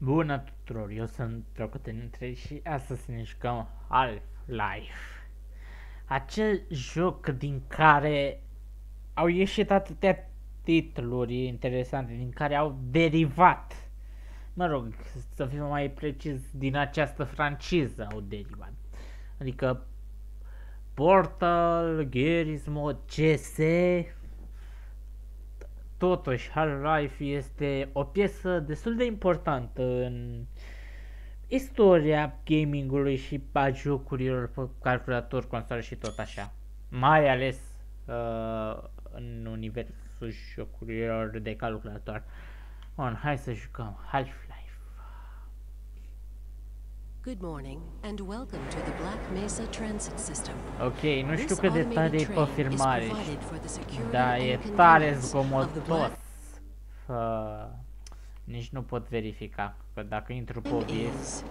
Bună tuturor, eu sunt Trocoten 3 și astăzi ne jucăm Half-Life. Acel joc din care au ieșit atâtea titluri interesante, din care au derivat. Mă rog, să fim mai precis, din această franciză au derivat. Adică Portal, Gerismo, CS, Totuși, Half-Life este o piesă destul de importantă în istoria gamingului și a jocurilor pe calculator, console și tot așa. Mai ales uh, în universul jocurilor de calculator. Bun, hai să jucăm Half-Life. Good morning and welcome to the Black Mesa Transit System. Ok, nu știu cât de tare e pe filmare, provided for the security dar e tare zgomotos. Uh, nici nu pot verifica, că dacă intru pe OBS,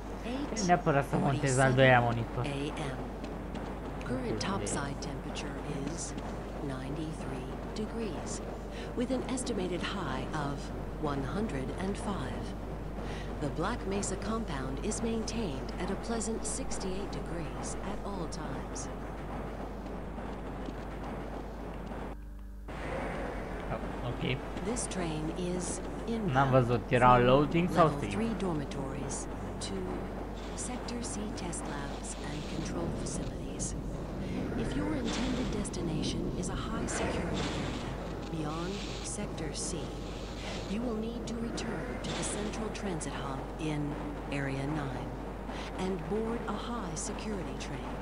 neapărat să montez al doilea monitor. Current topside temperature is 93 degrees, with an estimated high of 105. The Black Mesa compound is maintained at a pleasant 68 degrees at all times. Oh, ok. This train is in N-am văzut, loading sau level 3 dormitories to Sector C test labs and control facilities. If your intended destination is a high security area beyond Sector C, you will need to return to the central transit hub in Area 9 and board a high security train.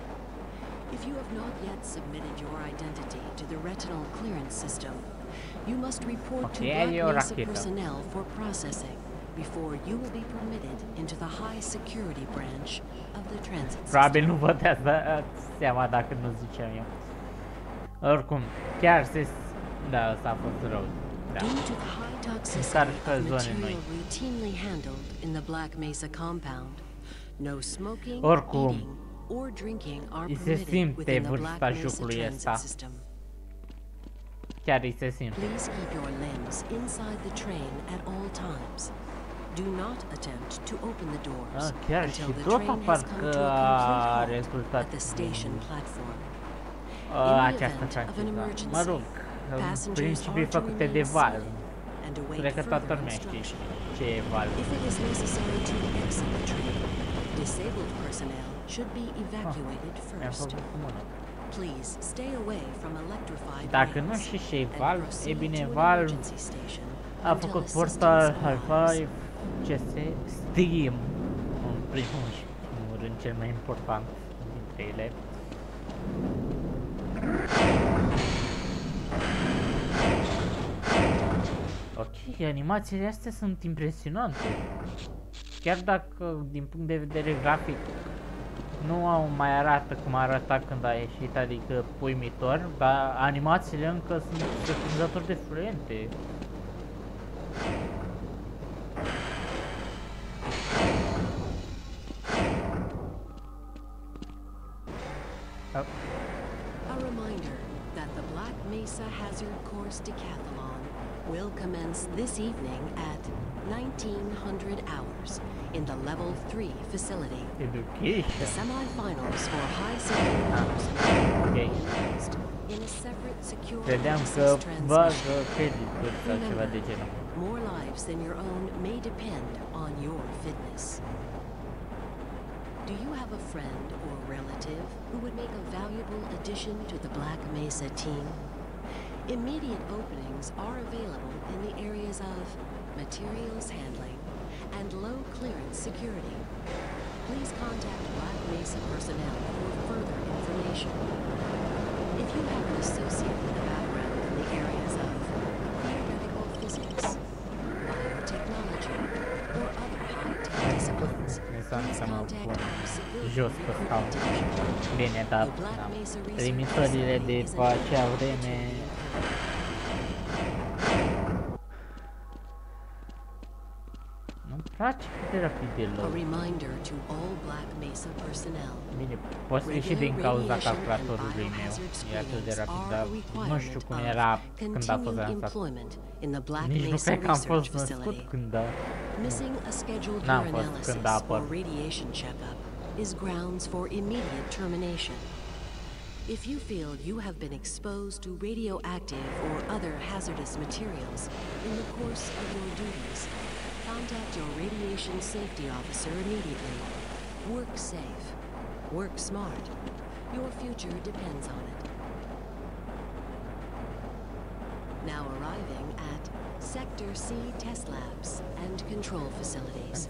If you have not yet submitted your identity to the retinal clearance system, you must report to Black personnel for processing before you will be permitted into the high security branch of the transit system. Probabil nu vă dați da- uh, seama dacă nu ziceam eu. Oricum, chiar se... Da, ăsta a fost rău. Da. Toxicity zone noi. material routinely handled in the Black Mesa compound, no smoking, Oricum, eating, or drinking are permitted within the Black Mesa transit system. Chiar se simte. Please keep your limbs inside the train at all times. Do not attempt to open the doors Ah, until the train has come to a a complete halt at the station platform. uh, In the event of an emergency, Mă rog, Passengers are to remain silent Cred că toată further lumea știe instruction. ce e Valve. If it is necessary to exit the train, disabled personnel should be evacuated Mi-am first. făcut cu mână. Please stay away from electrified Dacă nu lanes știi ce e and Valve, e proceed bine, to an Valve emergency station a until făcut assistance Portal, arrives. Half-Life, CS, Steam, în primul și primul rând cel mai important dintre ele. Ok, animațiile astea sunt impresionante. Chiar dacă din punct de vedere grafic nu au mai arată cum arăta când a ieșit, adică uimitor, dar animațiile încă sunt surprinzător de fluente. This evening at 1900 hours in the Level 3 facility. The education. semifinals for high security personnel will ok. be announced in a separate secure Credeam că access transmission. bagă credituri sau ceva de genul. More lives than your own may depend on your fitness. Do you have a friend or relative who would make a valuable addition to the Black Mesa team? Immediate openings are available in the areas of materials handling and low clearance security. Please contact Black Mesa personnel for further information. If you have an associate with a background in the areas of theoretical physics, biotechnology, or other high-tech disciplines, please contact our civilian jos pe scaun. recruitment division. The Black. Mesa Research Facility is an acea important vreme Nu-mi place cât de rapid A reminder to all Black Mesa personnel. Bine, poate fi și din cauza calculatorului meu. Atât de rapid, dar nu știu cum era când a fost lansat. employment in the Black Nici nu Mesa cred că am Research fost născut Facility. când a Missing a scheduled N-am fost când a or apărut. radiation checkup is grounds for immediate termination. If you feel you have been exposed to radioactive or other hazardous materials in the course of your duties, contact your radiation safety officer immediately. Work safe. Work smart. Your future depends on it. Now arriving at Sector C test labs and control facilities.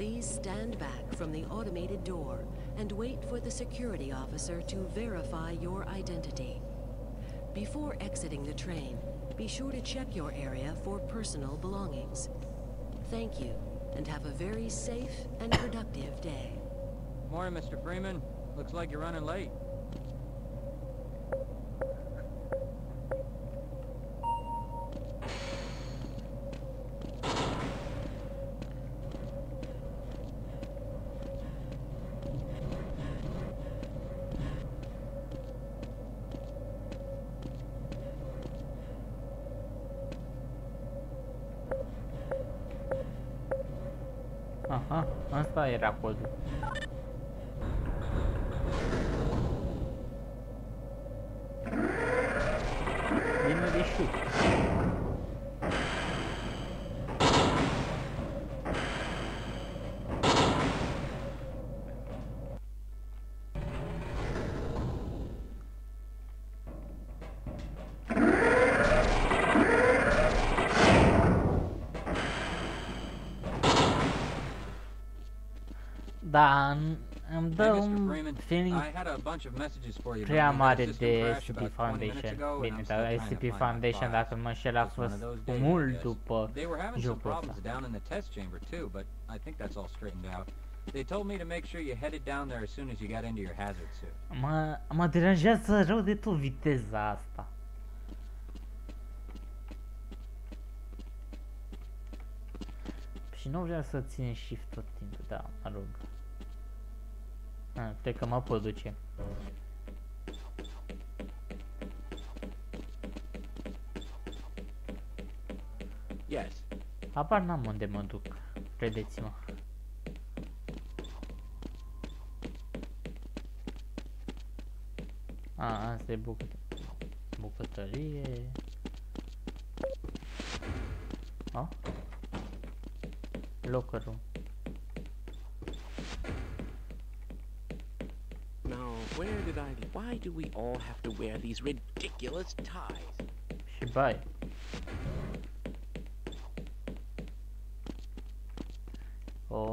Please stand back from the automated door and wait for the security officer to verify your identity. Before exiting the train, be sure to check your area for personal belongings. Thank you, and have a very safe and productive day. Morning, Mr. Freeman. Looks like you're running late. такой же. Da, îmi dă un feeling prea mare de SCP Foundation. Bine, dar SCP Foundation, dacă mă înșel, a fost mult după jocul ăsta. They told me to make sure you headed down there as soon as you got into your hazard suit. Mă, mă deranjează rău de tot viteza asta. Și nu vreau să țin shift tot timpul, da, mă rog. A, cred că mă pot duce. Yes. Habar n-am unde mă duc, credeți-mă. A, asta e bucă bucătărie. A? Locker room. Where did I... Why do we all have to wear these ridiculous ties? Și bai. O.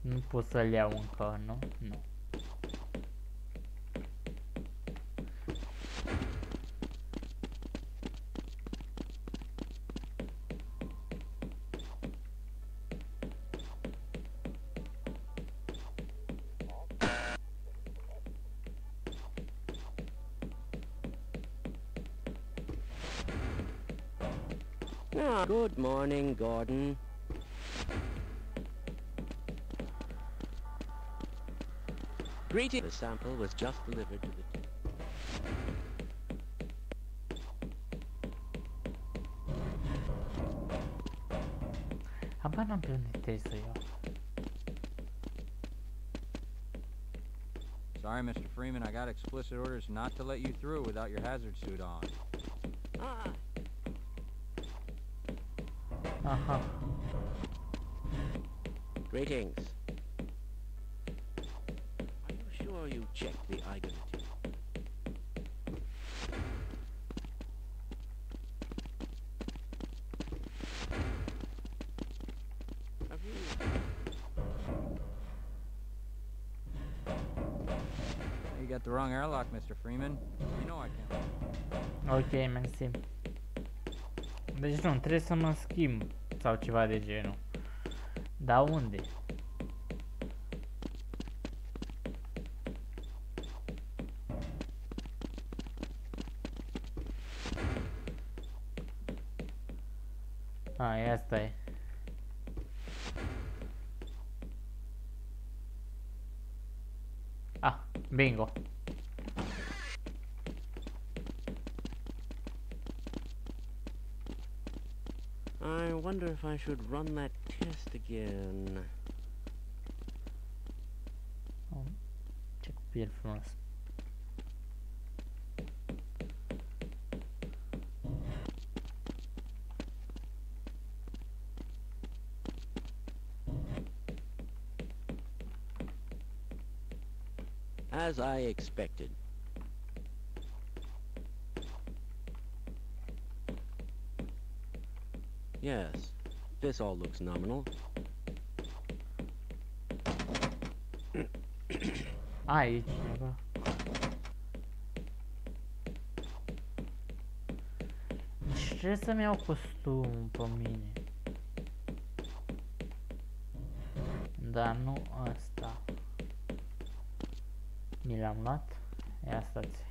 Nu pot să-l iau încă, nu? Nu. Good morning, Gordon. Greeting. The sample was just delivered to the... Habar n-am pe unde trebuie să. Sorry, Mr. Freeman, I got explicit orders not to let you through without your hazard suit on. Ah, Aha. greetings. Are you sure you checked the identity? Have you... You got the wrong airlock, Mr. Freeman. You know I can't. Ok, mersi. Deci nu, trebuie să mă schimb saltiva de lleno. ¿Da onde Ah, ya aí. É. Ah, bingo. I wonder if I should run that test again. Oh, Ce copil frumos. As I expected. Yes, this all looks nominal. Aici ceva. Deci trebuie să-mi iau costumul pe mine. Dar nu ăsta. Mi l-am luat? Ia stați.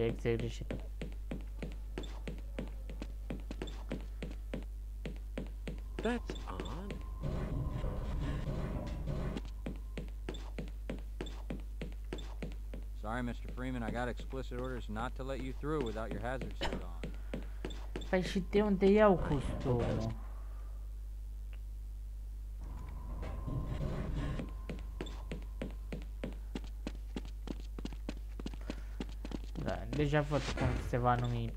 Direcție greșită. That's odd. Sorry, Mr. Freeman, I got explicit orders not to let you through without your hazard suit on. Păi și de unde iau deja văd cum se va numi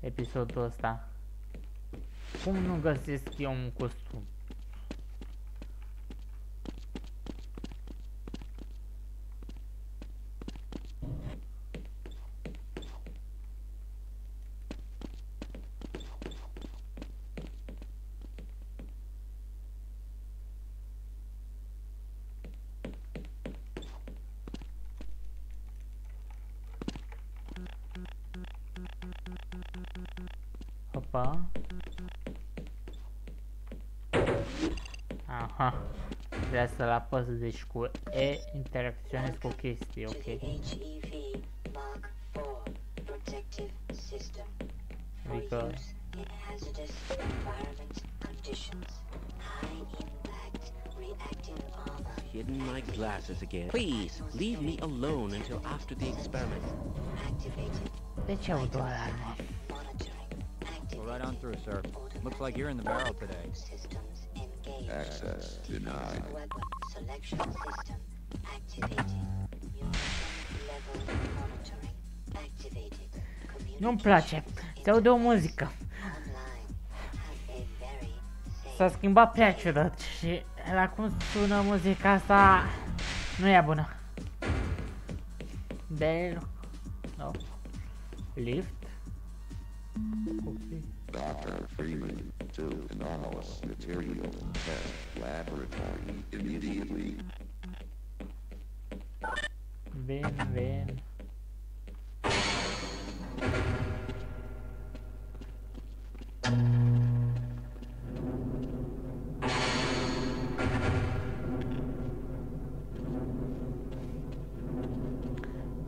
episodul ăsta. Cum nu găsesc eu un costum? Opa. Aha. Trebuie să-l apăs deci cu E interacționez cu chestii, ok. the HEV Mark IV protective system for Adică hazardous environment conditions. High impact reactive armor Hidden my glasses again. Please, leave me alone until after the experiment. activated. de ce au doar alarmă? Monitoring Go right on activated. through, sir. Looks like you're in the barrel today. Systems engaged. Access denied. Weapon selection system activated. Your level monitoring activated. Nu-mi place. Se aude o muzică. Online have a very safe S-a schimbat prea ciudat și la cum sună muzica asta nu e bună. De... No. Lift? Anomalous material test laboratory immediately. Vin, vin.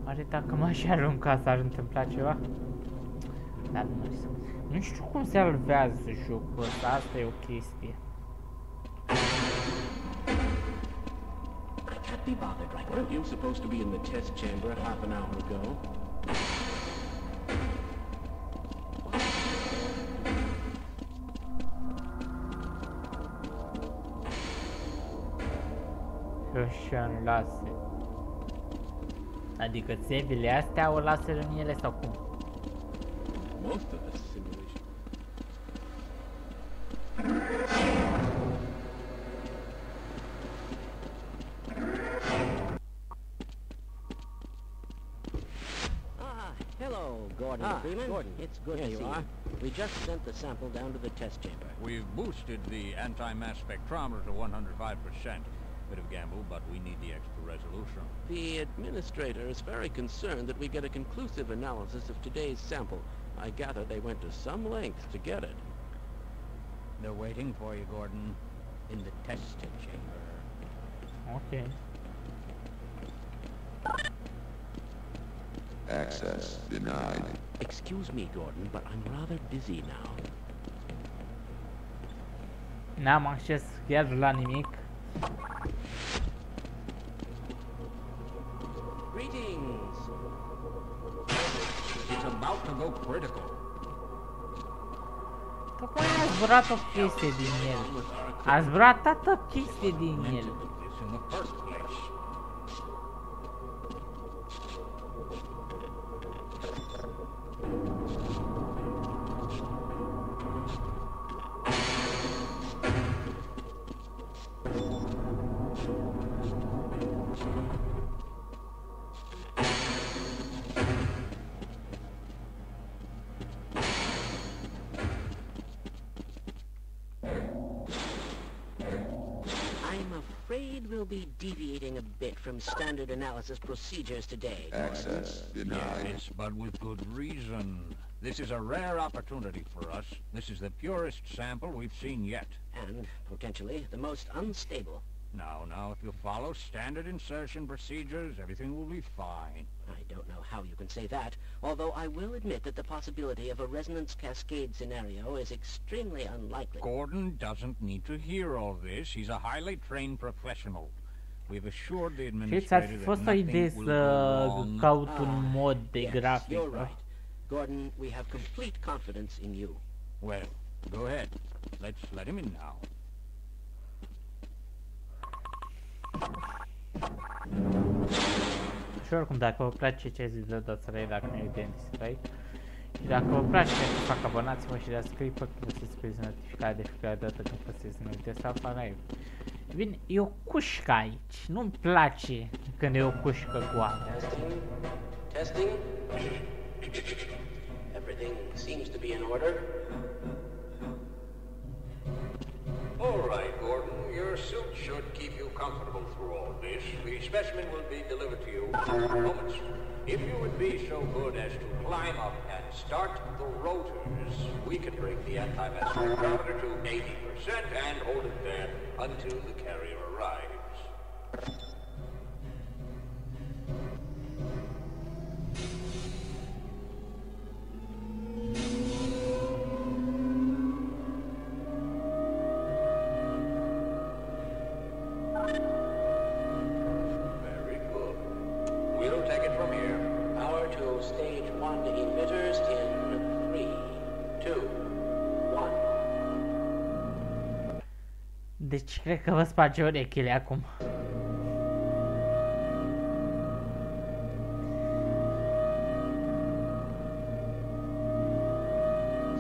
Oare dacă m-aș arunca s-ar întâmpla ceva? Dar nu sunt. Nu știu cum se alvează jocul ăsta, asta e o chestie. I can't be bothered right Weren't you supposed to be in the test chamber half an hour ago? Russian laser. Adică țevile astea au laser în ele sau cum? Most of the Gordon. It's good Here to you see are. We just sent the sample down to the test chamber. We've boosted the anti-mass spectrometer to 105%. Bit of gamble, but we need the extra resolution. The administrator is very concerned that we get a conclusive analysis of today's sample. I gather they went to some lengths to get it. They're waiting for you, Gordon, in the test chamber. Ok. Access denied. Excuse me, Gordon, but I'm rather busy now. N-am acces chiar la nimic. Greetings! It's about to go critical. Tocmai a zburat o chestie din el. A zburat toată chestie din el. Be deviating a bit from standard analysis procedures today. Access denied. Yes, but with good reason. This is a rare opportunity for us. This is the purest sample we've seen yet. And, potentially, the most unstable. Now, now, if you follow standard insertion procedures, everything will be fine. I don't know how you can say that, although I will admit that the possibility of a resonance cascade scenario is extremely unlikely. Gordon doesn't need to hear all this. He's a highly trained professional. We've assured the Știți, ar fi administrator fost that o idee nothing will să go wrong. caut un Ah, mod de yes, grafic. you're right. Gordon, we have complete confidence in you. Well, go ahead. Let's let him in now. Și oricum, dacă vă place ce zic de dați rai, dacă nu uitați să rai. Și dacă vă place să fac abonați-vă și dați click pe să scrieți notificarea de fiecare dată când postez nu uitați să fac live. Bine, e o cușcă aici. Nu-mi place când e o cușcă goală. Testing. Testing. Everything seems to be in order. All right, Gordon. Your suit should keep you comfortable through all this. The specimen will be delivered to you in moments. If you would be so good as to climb up and start the rotors, we can bring the anti-mass to 80% and hold it there until the carrier arrives. Că vă sparge urechile acum.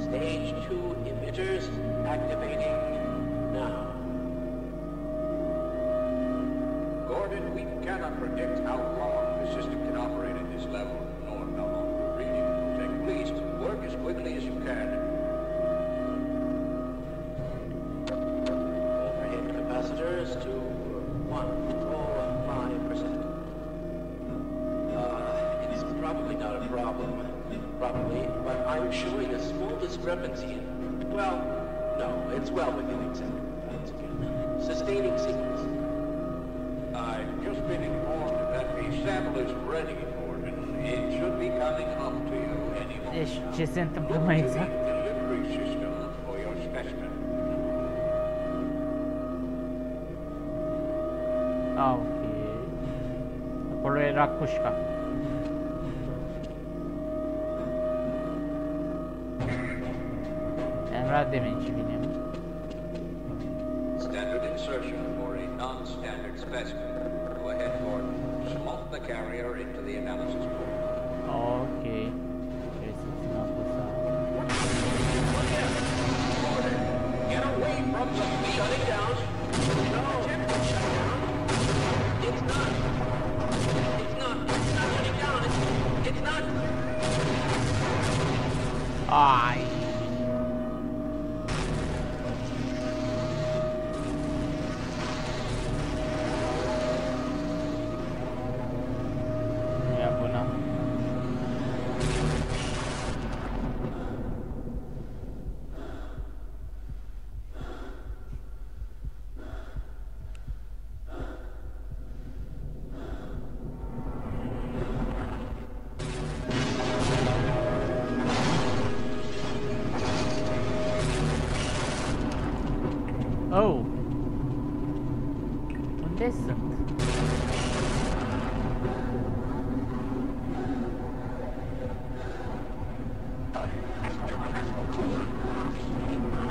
Stage two emitters activating now. Gordon, we cannot predict how long the system can operate at this level, Probably, but I'm showing a small discrepancy in. Well, no, it's well within acceptable bounds again. Sustaining sequence. I've just been informed that the sample is ready, Gordon. It should be coming up to you any moment Deci now. ce se întâmplă Look mai to the exact? delivery system for your specimen. Ok. Acolo era cușca. Am luat damage. Standard insertion for a non-standard specimen. Go ahead, Gordon. Smoke the carrier into the analysis pool. Ok. Trebuie să țin apăsat. Get away from the Shutting down. No. Shut down. It's not. It's not. It's not shutting down. It's, it's not. Ai.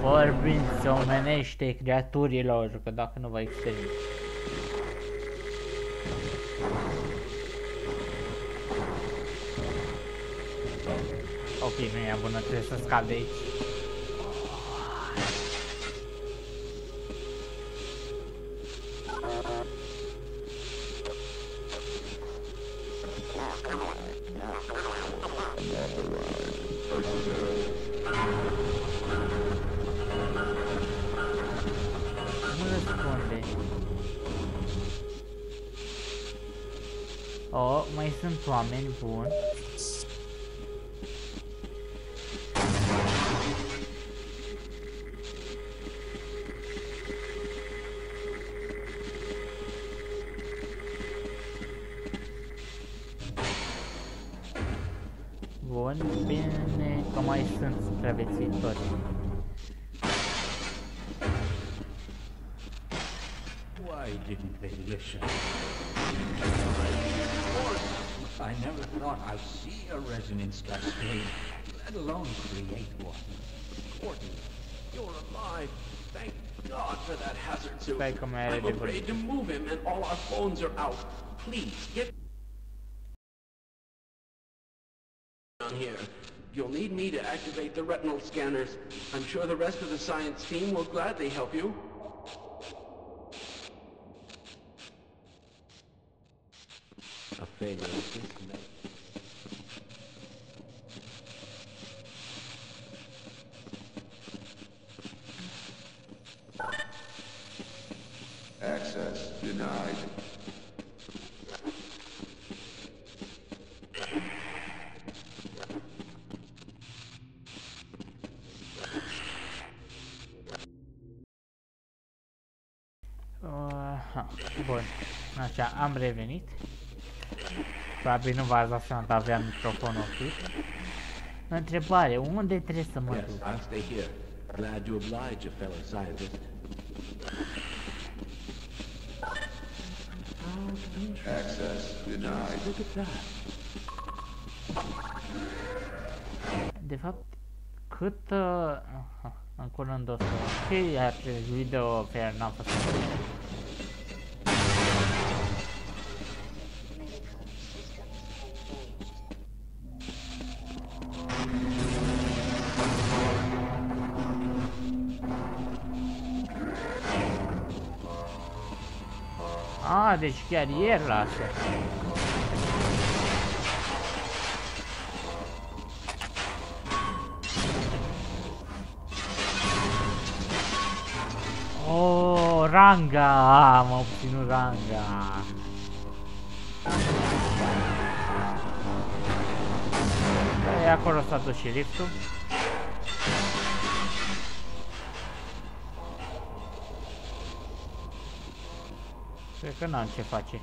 Vorbiți omenește creaturilor, că dacă nu vă extermin. Ok, nu e bună, trebuie să scap de aici. Oameni buni. Bun, bine că. Why didn't they listen? I never thought I'd see a resonance cascade, let alone create one. Gordon, you're alive. Thank God for that hazard suit. Stai că mai are I'm afraid to move him and all our phones are out. Please, get down here. You'll need me to activate the retinal scanners. I'm sure the rest of the science team will gladly help you. Access denied. Bun, așa, am revenit. Probabil nu v-ați dat seama, dar aveam microfonul oprit. Întrebare, unde trebuie să mă duc? De fapt, cât... Uh, în curând o să... Ok, acest video pe n-am făcut. Chiarier Rush. Oh, Ranga! Ma fino Ranga! E ancora stato scelto. Cred că n-am ce face.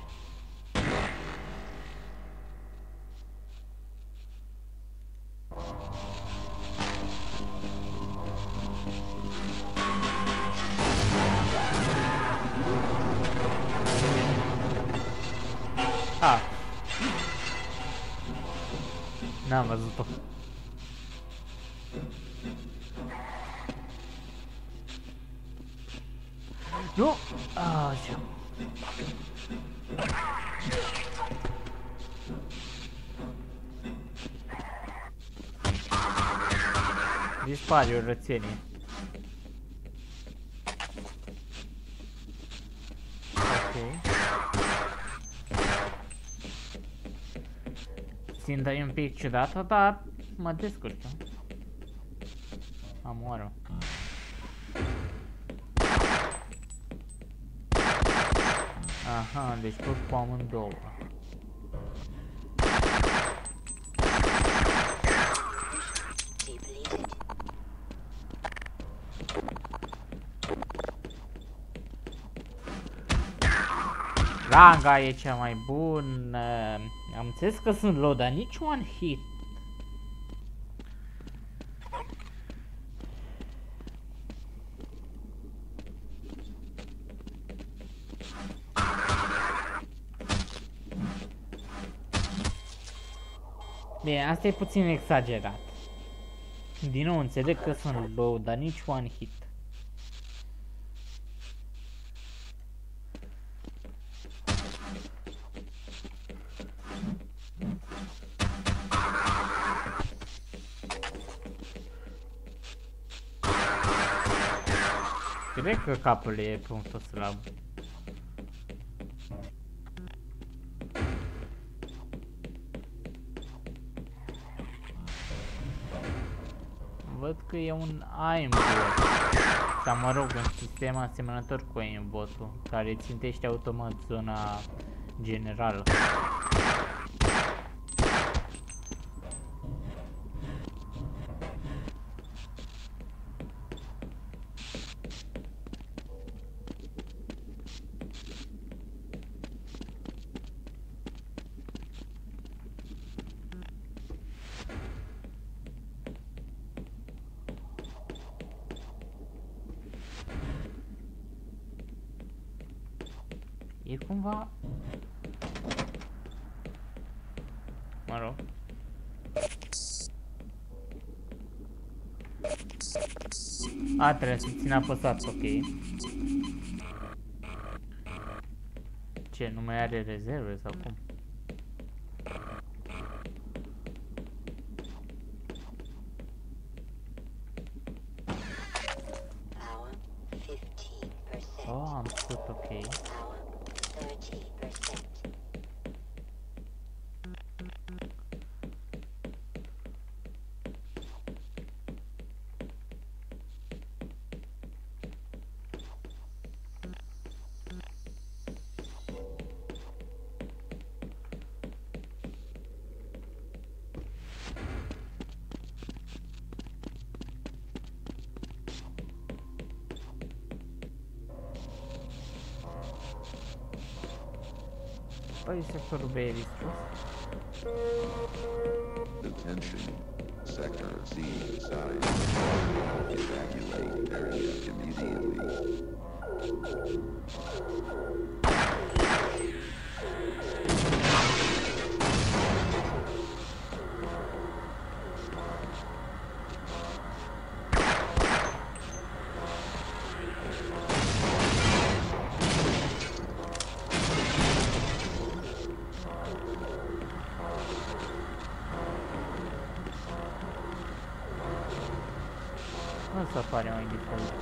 Dispare o rățenie. Ok. Ținta e un pic ciudată, dar mă descurc. Am oară. Aha, deci tot cu amândouă. Ranga e cea mai bună. Am înțeles că sunt low, dar nici one hit. Bine, asta e puțin exagerat. Din nou, înțeleg că sunt low, dar nici one hit. Că capul e punctul slab. Văd că e un aimbot. Sau mă rog, un sistem asemănător cu aimbotul, care țintește automat zona generală. E cumva... Mă rog. A, trebuie să țin apăsat, ok. Ce, nu mai are rezerve sau cum? Poi sector B visto. Attention. Sector C is Evacuate area immediately. Nu o să apare mai default.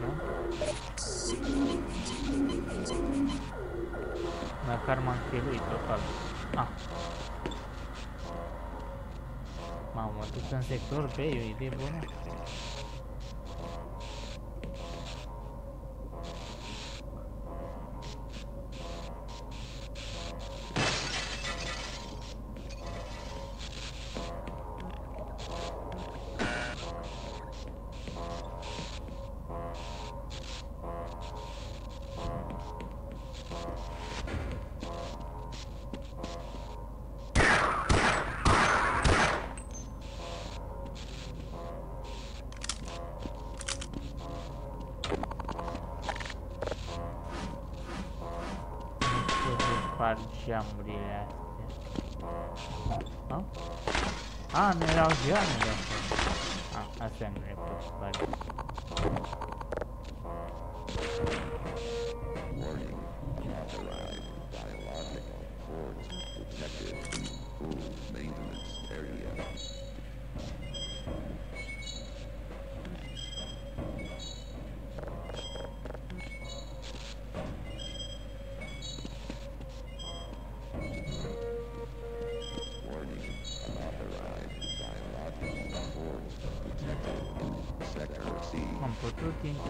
Nu? Măcar m-am chinuit total. Ah. Mamă, mă duc în sector B, e o idee bună.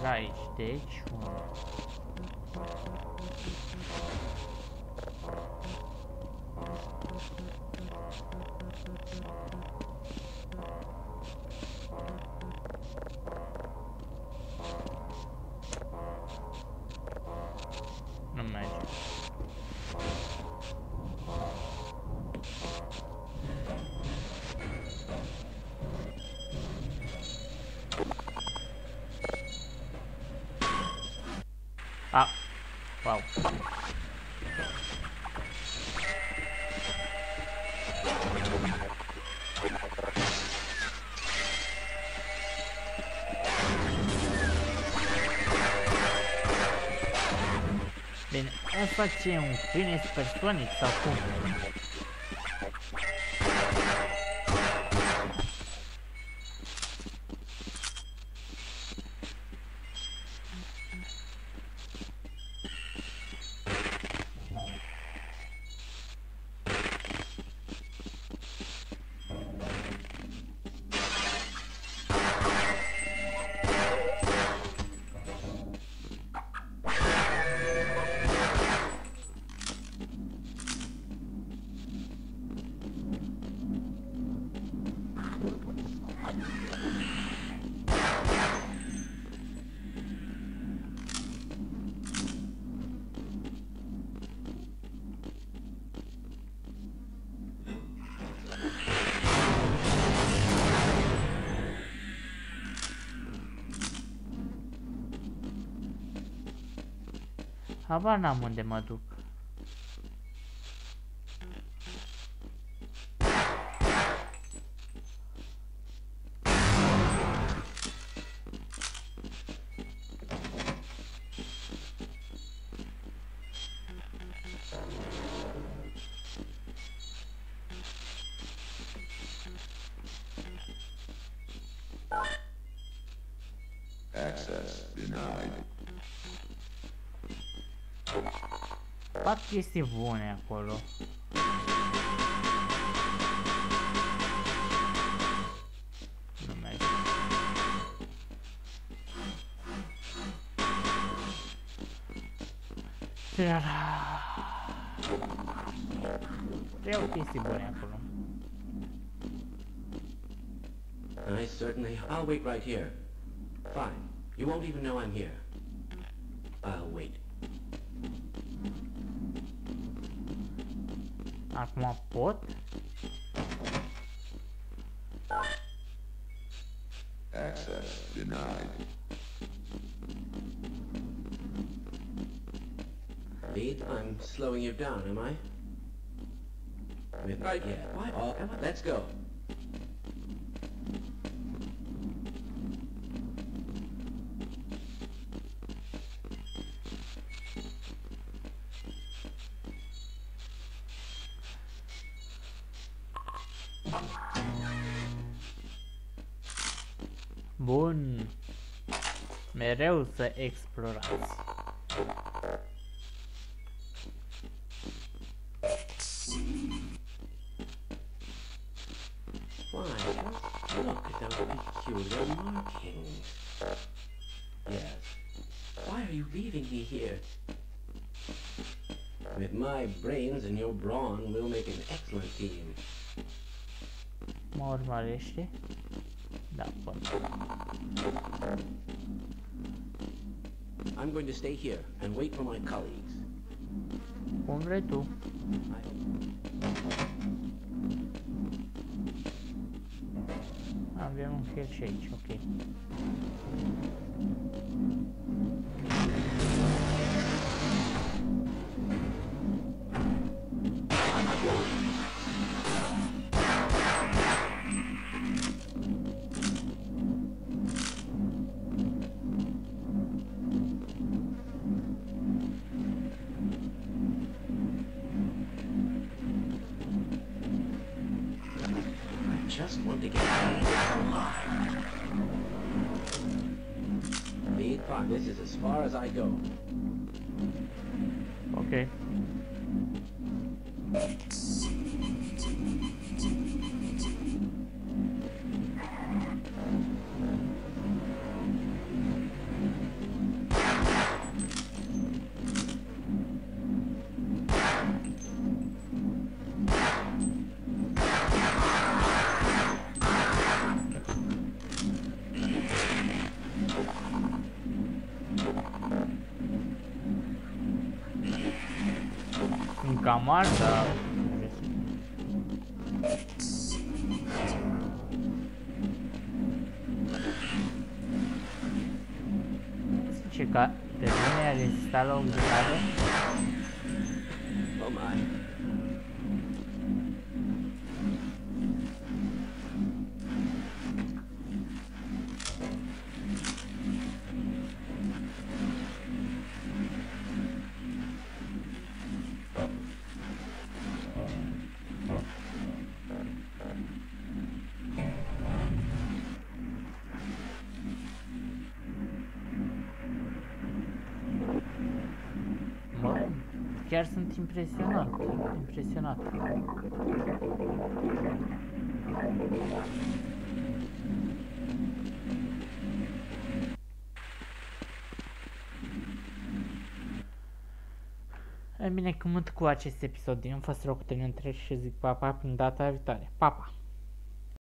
Guys, deixa Wow. Bine, asta ce e un crine supersonic sau cum? Habar n-am unde mă duc. Fac chestii bune acolo. Vreau chestii bune acolo. I certainly... I'll wait right here. Fine. You won't even know I'm here. Pete, I'm slowing you down, am I? Right yet. Why? Oh, come on, let's go. Bun. Mereu să explorați. Urmărește? Da, pot. I'm going to stay here and wait for my colleagues. Cum vrei tu. I... Avem un fir și aici, ok. Cam mari, dar... Zice că pe mine a rezistat la o ghitară? Oh my. Chiar sunt impresionat. Impresionat. E bine, cumânt cu acest episod. Eu am fost Rocutin între și zic papa până data viitoare. Papa!